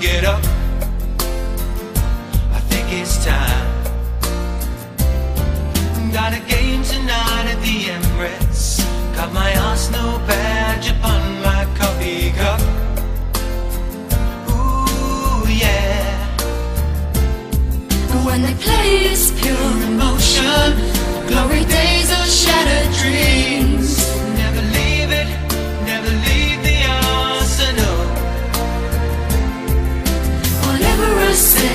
get up. I think it's time. Got a game tonight at the Emirates. Got my Arsenal badge upon my coffee cup. Ooh, yeah. When they play, it's pure emotion. Glory days or shattered dreams.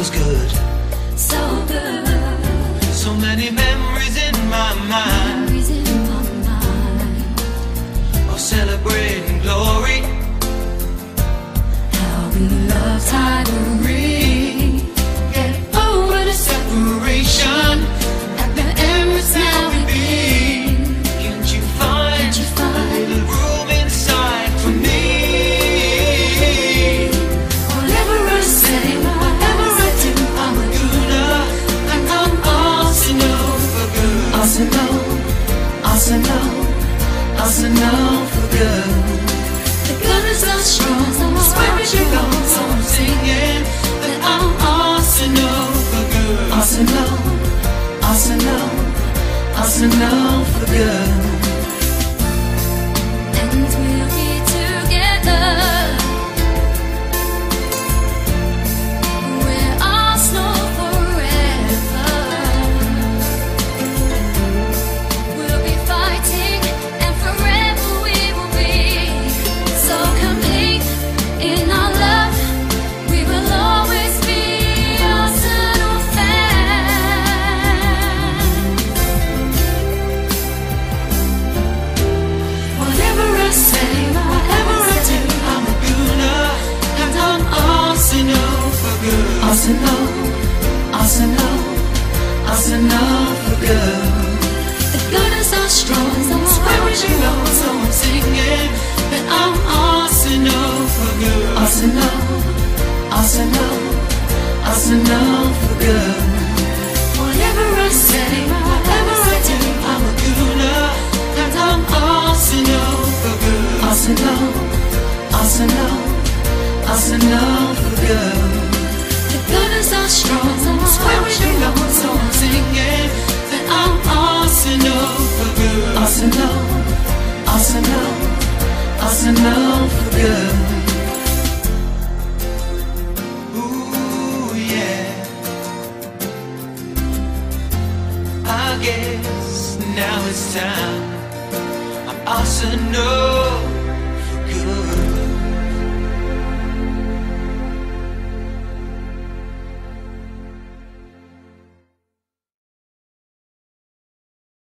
was good. so good. So many memories in my mind Memories in my mind. of celebrating glory. How we love Thierry. Arsenal, Arsenal for good. The gunners are strong, it's where we belong. So I'm singing that I'm Arsenal for good. Arsenal, Arsenal, Arsenal for good. Good. Arsenal, Arsenal, Arsenal for good. The gunners are strong, it's where we belong, so I'm singing that I'm Arsenal for good. Arsenal, Arsenal, Arsenal for good. Whatever I say, whatever I do, I'm a gooner, and I'm Arsenal for good. Arsenal, Arsenal, Arsenal for good. For good. Yeah. I guess now it's time. I'm Arsenal for good.